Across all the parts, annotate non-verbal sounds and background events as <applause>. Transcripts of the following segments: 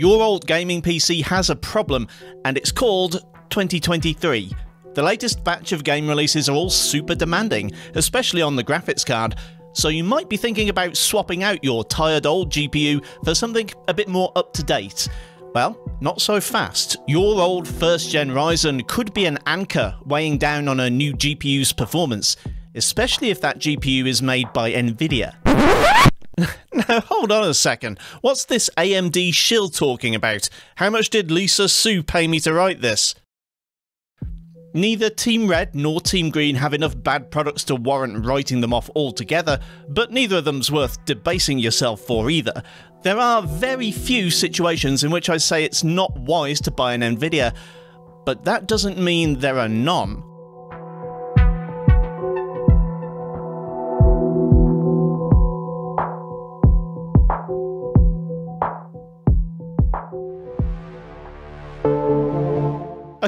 Your old gaming PC has a problem, and it's called 2023. The latest batch of game releases are all super demanding, especially on the graphics card, so you might be thinking about swapping out your tired old GPU for something a bit more up to date. Well, not so fast. Your old first gen Ryzen could be an anchor weighing down on a new GPU's performance, especially if that GPU is made by Nvidia. <laughs> now, hold on a second. What's this AMD shill talking about? How much did Lisa Su pay me to write this? Neither Team Red nor Team Green have enough bad products to warrant writing them off altogether, but neither of them's worth debasing yourself for either. There are very few situations in which I say it's not wise to buy an Nvidia, but that doesn't mean there are none.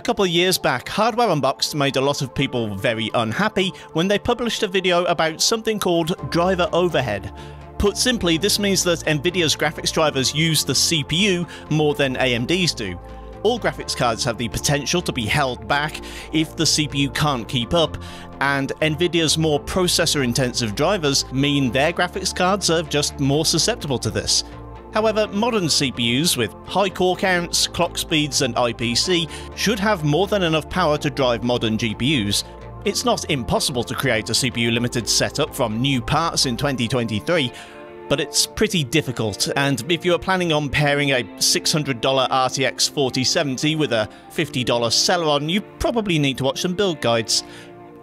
Couple of years back, Hardware Unboxed made a lot of people very unhappy when they published a video about something called driver overhead. Put simply, this means that Nvidia's graphics drivers use the CPU more than AMD's do. All graphics cards have the potential to be held back if the CPU can't keep up, and Nvidia's more processor intensive drivers mean their graphics cards are just more susceptible to this. However, modern CPUs with high core counts, clock speeds and IPC should have more than enough power to drive modern GPUs. It's not impossible to create a CPU limited setup from new parts in 2023, but it's pretty difficult, and if you're planning on pairing a $600 RTX 4070 with a $50 Celeron, you probably need to watch some build guides.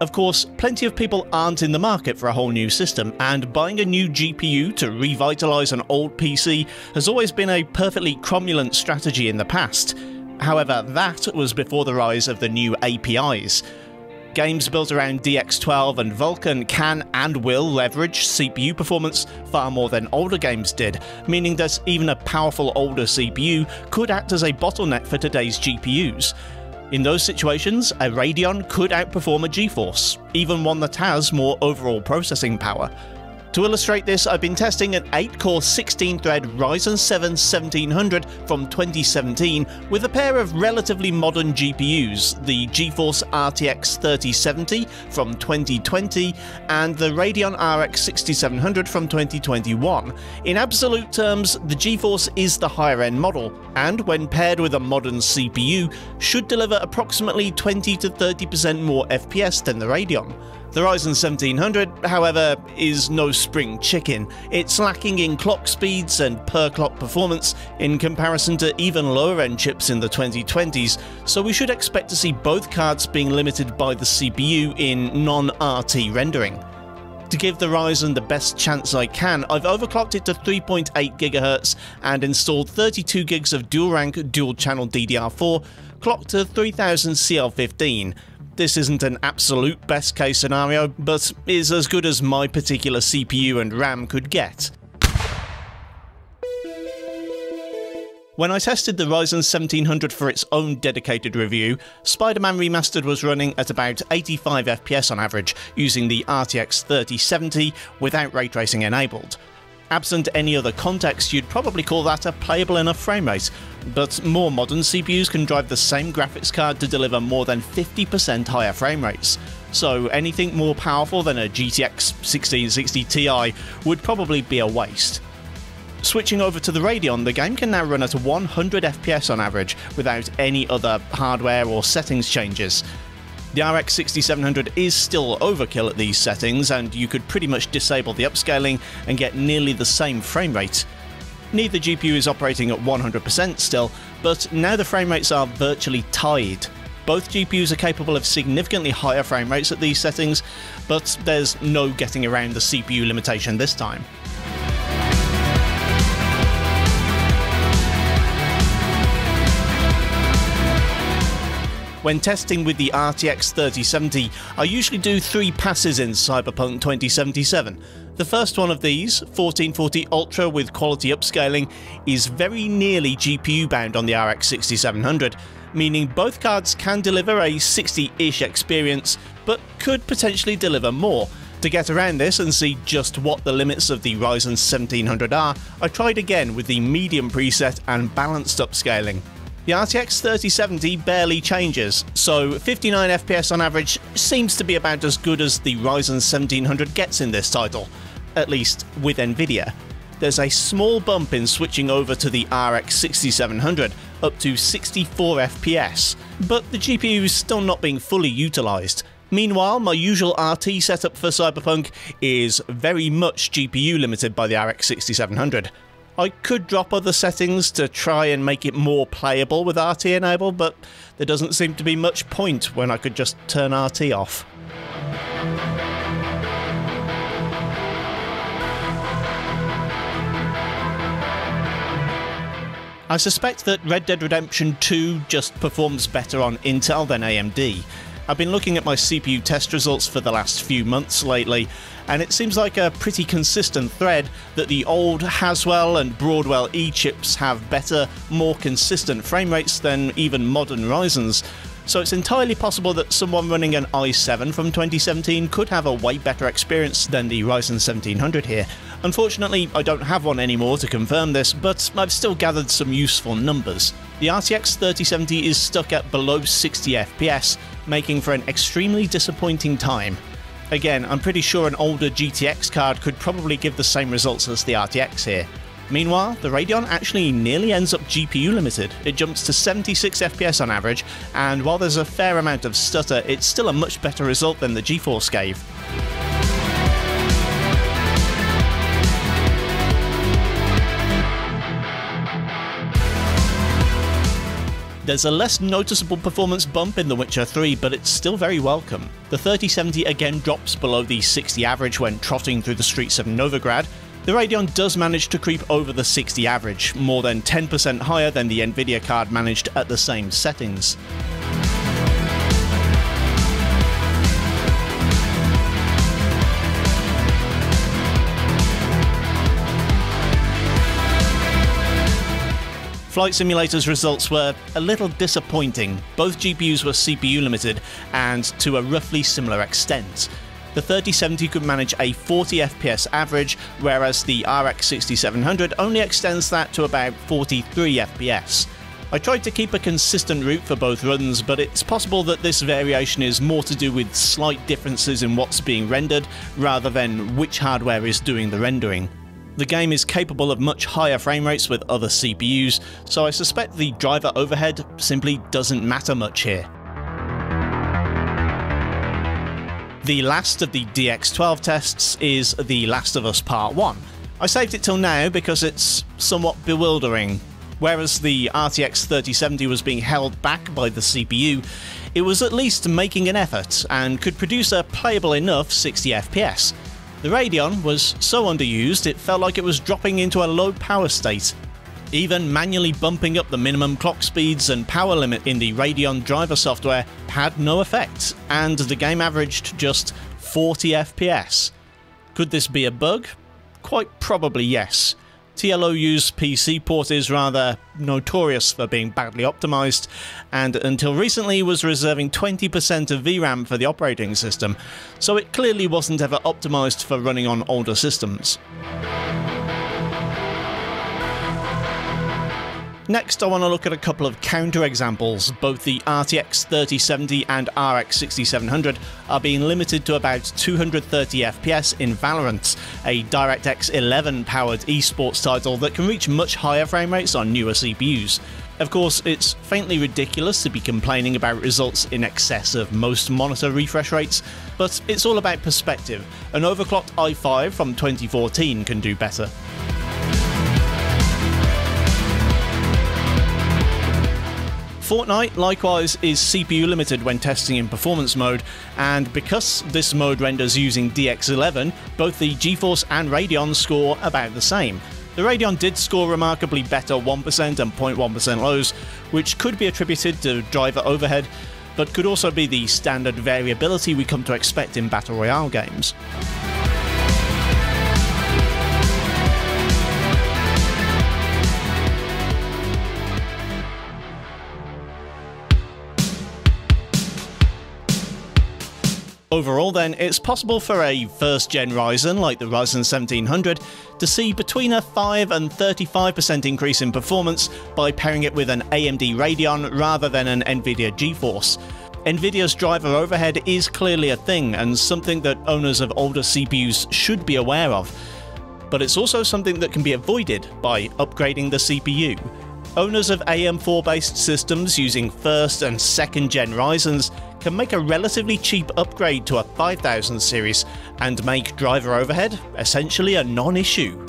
Of course, plenty of people aren't in the market for a whole new system, and buying a new GPU to revitalise an old PC has always been a perfectly cromulent strategy in the past. However, that was before the rise of the new APIs. Games built around DX12 and Vulkan can and will leverage CPU performance far more than older games did, meaning that even a powerful older CPU could act as a bottleneck for today's GPUs. In those situations, a Radeon could outperform a GeForce, even one that has more overall processing power. To illustrate this, I've been testing an 8-core 16-thread Ryzen 7 1700 from 2017 with a pair of relatively modern GPUs, the GeForce RTX 3070 from 2020 and the Radeon RX 6700 from 2021. In absolute terms, the GeForce is the higher end model, and when paired with a modern CPU, should deliver approximately 20 to 30% more FPS than the Radeon. The Ryzen 1700, however, is no spring chicken. It's lacking in clock speeds and per clock performance in comparison to even lower end chips in the 2020s, so we should expect to see both cards being limited by the CPU in non-RT rendering. To give the Ryzen the best chance I can, I've overclocked it to 3.8 GHz and installed 32 gigs of dual rank dual channel DDR4, clocked to 3000 CL15. This isn't an absolute best case scenario, but is as good as my particular CPU and RAM could get. When I tested the Ryzen 1700 for its own dedicated review, Spider-Man Remastered was running at about 85 FPS on average, using the RTX 3070 without ray tracing enabled. Absent any other context, you'd probably call that a playable enough frame rate, but more modern CPUs can drive the same graphics card to deliver more than 50% higher frame rates. So anything more powerful than a GTX 1660 Ti would probably be a waste. Switching over to the Radeon, the game can now run at 100 FPS on average without any other hardware or settings changes. The RX 6700 is still overkill at these settings, and you could pretty much disable the upscaling and get nearly the same frame rate. Neither GPU is operating at 100% still, but now the frame rates are virtually tied. Both GPUs are capable of significantly higher frame rates at these settings, but there's no getting around the CPU limitation this time. When testing with the RTX 3070, I usually do three passes in Cyberpunk 2077. The first one of these, 1440 Ultra with quality upscaling, is very nearly GPU bound on the RX 6700, meaning both cards can deliver a 60-ish experience, but could potentially deliver more. To get around this and see just what the limits of the Ryzen 1700 are, I tried again with the medium preset and balanced upscaling. The RTX 3070 barely changes, so 59 FPS on average seems to be about as good as the Ryzen 1700 gets in this title, at least with Nvidia. There's a small bump in switching over to the RX 6700, up to 64 FPS, but the GPU is still not being fully utilised. Meanwhile, my usual RT setup for Cyberpunk is very much GPU limited by the RX 6700. I could drop other settings to try and make it more playable with RT enabled, but there doesn't seem to be much point when I could just turn RT off. I suspect that Red Dead Redemption 2 just performs better on Intel than AMD. I've been looking at my CPU test results for the last few months lately, and it seems like a pretty consistent thread that the old Haswell and Broadwell E chips have better, more consistent frame rates than even modern Ryzen's. So it's entirely possible that someone running an i7 from 2017 could have a way better experience than the Ryzen 1700 here. Unfortunately, I don't have one anymore to confirm this, but I've still gathered some useful numbers. The RTX 3070 is stuck at below 60 FPS, making for an extremely disappointing time. Again, I'm pretty sure an older GTX card could probably give the same results as the RTX here. Meanwhile, the Radeon actually nearly ends up GPU limited. It jumps to 76 FPS on average, and while there's a fair amount of stutter, it's still a much better result than the GeForce gave. There's a less noticeable performance bump in The Witcher 3, but it's still very welcome. The 3070 again drops below the 60 average when trotting through the streets of Novigrad. The Radeon does manage to creep over the 60 average, more than 10% higher than the Nvidia card managed at the same settings. Flight Simulator's results were a little disappointing. Both GPUs were CPU limited, and to a roughly similar extent. The 3070 could manage a 40 FPS average, whereas the RX 6700 only extends that to about 43 FPS. I tried to keep a consistent route for both runs, but it's possible that this variation is more to do with slight differences in what's being rendered, rather than which hardware is doing the rendering. The game is capable of much higher frame rates with other CPUs, so I suspect the driver overhead simply doesn't matter much here. The last of the DX12 tests is The Last of Us Part 1. I saved it till now because it's somewhat bewildering. Whereas the RTX 3070 was being held back by the CPU, it was at least making an effort and could produce a playable enough 60 FPS. The Radeon was so underused it felt like it was dropping into a low power state. Even manually bumping up the minimum clock speeds and power limit in the Radeon driver software had no effect, and the game averaged just 40 FPS. Could this be a bug? Quite probably yes. TLOU's PC port is rather notorious for being badly optimized, and until recently was reserving 20% of VRAM for the operating system, so it clearly wasn't ever optimized for running on older systems. Next, I want to look at a couple of counterexamples. Both the RTX 3070 and RX 6700 are being limited to about 230 FPS in Valorant, a DirectX 11 powered esports title that can reach much higher frame rates on newer CPUs. Of course, it's faintly ridiculous to be complaining about results in excess of most monitor refresh rates, but it's all about perspective. An overclocked i5 from 2014 can do better. Fortnite likewise is CPU limited when testing in performance mode, and because this mode renders using DX11, both the GeForce and Radeon score about the same. The Radeon did score remarkably better 1% and 0.1% lows, which could be attributed to driver overhead, but could also be the standard variability we come to expect in Battle Royale games. Overall, then, it's possible for a first gen Ryzen like the Ryzen 1700 to see between a 5 and 35% increase in performance by pairing it with an AMD Radeon rather than an Nvidia GeForce. Nvidia's driver overhead is clearly a thing and something that owners of older CPUs should be aware of. But it's also something that can be avoided by upgrading the CPU. Owners of AM4 based systems using first and second gen Ryzens can make a relatively cheap upgrade to a 5000 series and make driver overhead essentially a non issue.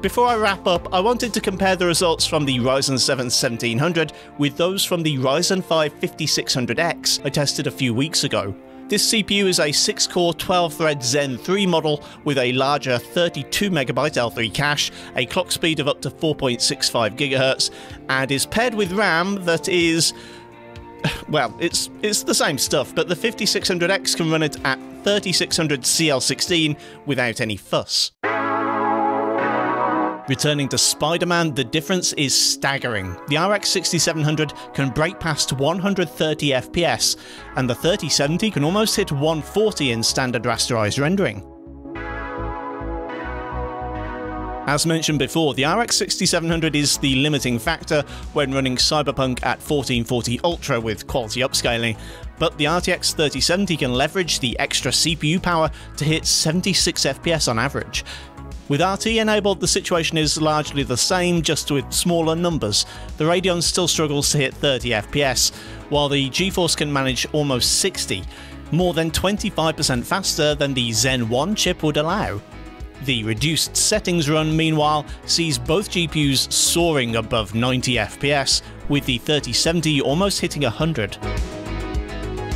Before I wrap up, I wanted to compare the results from the Ryzen 7 1700 with those from the Ryzen 5 5600X I tested a few weeks ago. This CPU is a 6-core 12-thread Zen 3 model with a larger 32MB L3 cache, a clock speed of up to 4.65 GHz, and is paired with RAM that is <sighs> well, it's it's the same stuff, but the 5600X can run it at 3600 CL16 without any fuss. Returning to Spider-Man, the difference is staggering. The RX 6700 can break past 130 FPS, and the 3070 can almost hit 140 in standard rasterized rendering. As mentioned before, the RX 6700 is the limiting factor when running Cyberpunk at 1440 Ultra with quality upscaling, but the RTX 3070 can leverage the extra CPU power to hit 76 FPS on average. With RT enabled, the situation is largely the same, just with smaller numbers. The Radeon still struggles to hit 30 FPS, while the GeForce can manage almost 60, more than 25% faster than the Zen 1 chip would allow. The reduced settings run, meanwhile, sees both GPUs soaring above 90 FPS, with the 3070 almost hitting 100.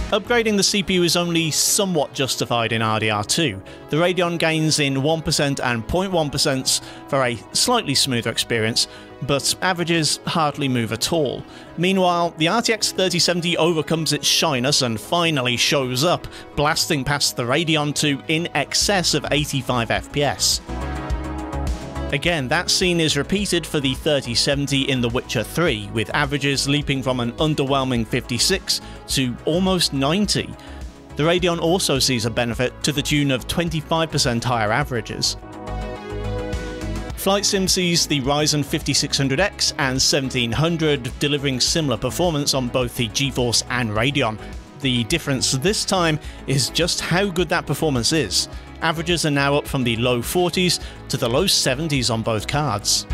Upgrading the CPU is only somewhat justified in RDR2. The Radeon gains in 1% and 0.1% for a slightly smoother experience, but averages hardly move at all. Meanwhile, the RTX 3070 overcomes its shyness and finally shows up, blasting past the Radeon 2 in excess of 85 FPS. Again, that scene is repeated for the 3070 in The Witcher 3, with averages leaping from an underwhelming 56 to almost 90. The Radeon also sees a benefit to the tune of 25% higher averages. Flight Sim sees the Ryzen 5600X and 1700 delivering similar performance on both the GeForce and Radeon. The difference this time is just how good that performance is. Averages are now up from the low 40s to the low 70s on both cards.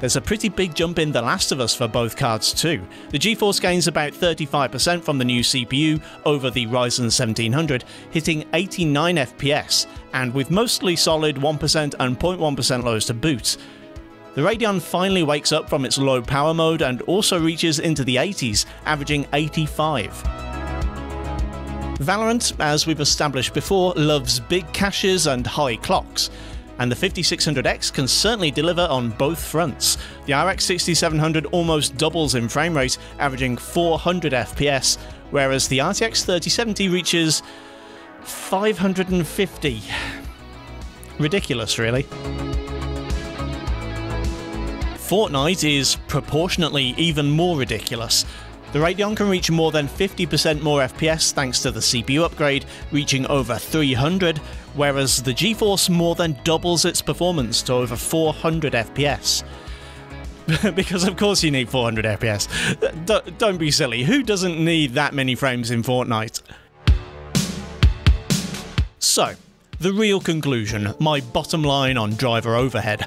There's a pretty big jump in The Last of Us for both cards too. The GeForce gains about 35% from the new CPU over the Ryzen 1700, hitting 89 FPS, and with mostly solid 1% and 0.1% lows to boot. The Radeon finally wakes up from its low power mode and also reaches into the 80s, averaging 85. Valorant, as we've established before, loves big caches and high clocks, and the 5600X can certainly deliver on both fronts. The RX 6700 almost doubles in frame rate, averaging 400 FPS, whereas the RTX 3070 reaches 550. Ridiculous, really. Fortnite is proportionately even more ridiculous. The Radeon can reach more than 50% more FPS thanks to the CPU upgrade, reaching over 300, whereas the GeForce more than doubles its performance to over 400 FPS. <laughs> because of course you need 400 FPS. <laughs> D don't be silly, who doesn't need that many frames in Fortnite? So, the real conclusion, my bottom line on driver overhead.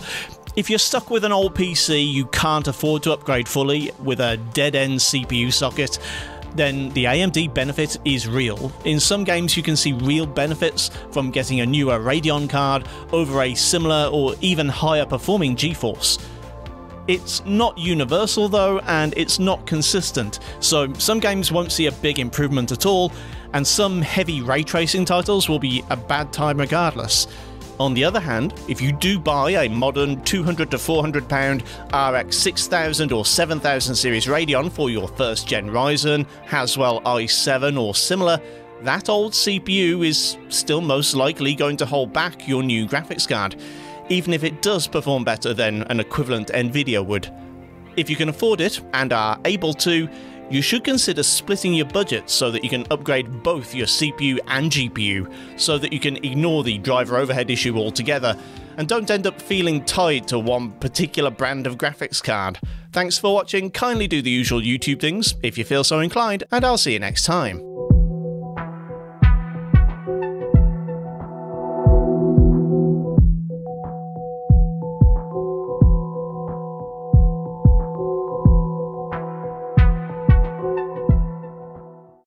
If you're stuck with an old PC you can't afford to upgrade fully with a dead-end CPU socket, then the AMD benefit is real. In some games you can see real benefits from getting a newer Radeon card over a similar or even higher performing GeForce. It's not universal though, and it's not consistent, so some games won't see a big improvement at all, and some heavy ray tracing titles will be a bad time regardless. On the other hand, if you do buy a modern 200 to 400 pound RX 6000 or 7000 series Radeon for your first gen Ryzen, Haswell i7 or similar, that old CPU is still most likely going to hold back your new graphics card, even if it does perform better than an equivalent Nvidia would. If you can afford it and are able to, you should consider splitting your budget so that you can upgrade both your CPU and GPU so that you can ignore the driver overhead issue altogether and don't end up feeling tied to one particular brand of graphics card. Thanks for watching, kindly do the usual YouTube things if you feel so inclined, and I'll see you next time.